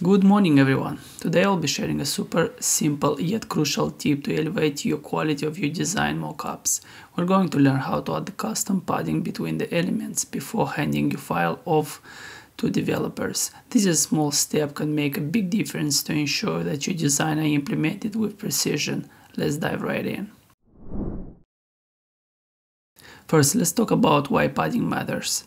Good morning everyone. Today I'll be sharing a super simple yet crucial tip to elevate your quality of your design mockups. We're going to learn how to add custom padding between the elements before handing your file off to developers. This is a small step can make a big difference to ensure that your design are implemented with precision. Let's dive right in. First, let's talk about why padding matters.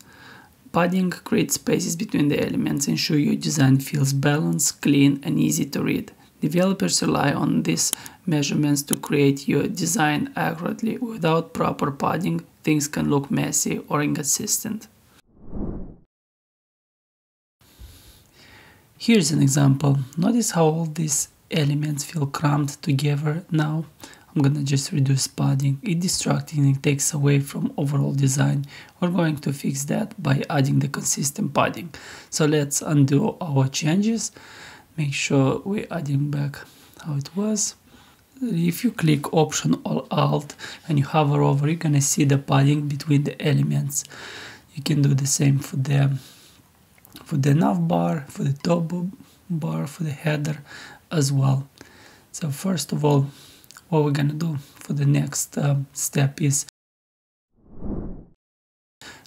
Padding creates spaces between the elements, ensure your design feels balanced, clean, and easy to read. Developers rely on these measurements to create your design accurately. Without proper padding, things can look messy or inconsistent. Here's an example. Notice how all these elements feel crammed together now. I'm gonna just reduce padding. It distracting and takes away from overall design. We're going to fix that by adding the consistent padding. So let's undo our changes. Make sure we're adding back how it was. If you click option or alt and you hover over, you're gonna see the padding between the elements. You can do the same for the for the nav bar, for the top bar, for the header as well. So first of all, what we're gonna do for the next uh, step is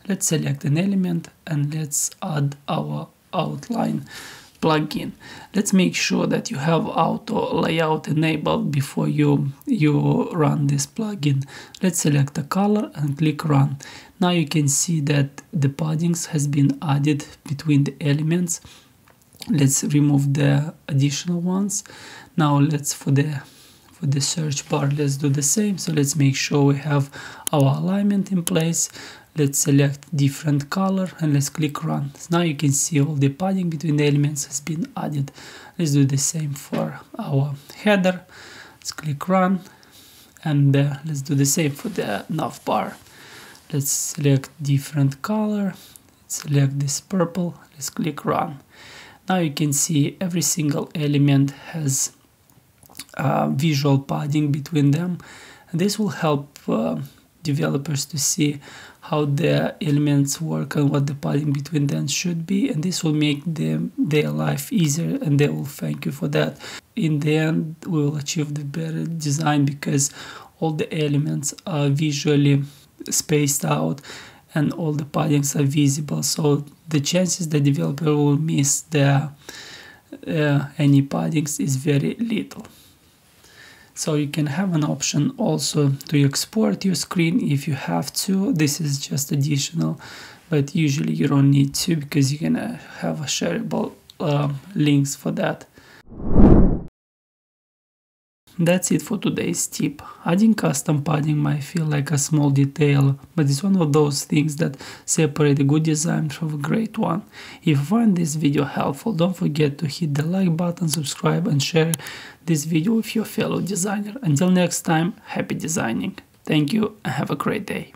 let's select an element and let's add our outline plugin. Let's make sure that you have auto layout enabled before you, you run this plugin. Let's select a color and click run. Now you can see that the paddings has been added between the elements. Let's remove the additional ones. Now let's for the for the search bar let's do the same. So let's make sure we have our alignment in place. Let's select different color and let's click run. So now you can see all the padding between the elements has been added. Let's do the same for our header. Let's click run and uh, let's do the same for the nav bar. Let's select different color. Let's select this purple. Let's click run. Now you can see every single element has uh, visual padding between them. This will help uh, developers to see how the elements work and what the padding between them should be. And this will make them their life easier and they will thank you for that. In the end we will achieve the better design because all the elements are visually spaced out and all the paddings are visible. So the chances the developer will miss the uh, any paddings is very little so you can have an option also to export your screen if you have to. This is just additional but usually you don't need to because you can uh, have a shareable uh, links for that that's it for today's tip. Adding custom padding might feel like a small detail, but it's one of those things that separate a good design from a great one. If you find this video helpful, don't forget to hit the like button, subscribe and share this video with your fellow designer. Until next time, happy designing. Thank you and have a great day.